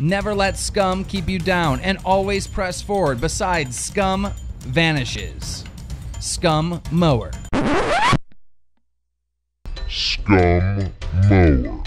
Never let scum keep you down and always press forward. Besides, scum vanishes. Scum mower. Scum Mower.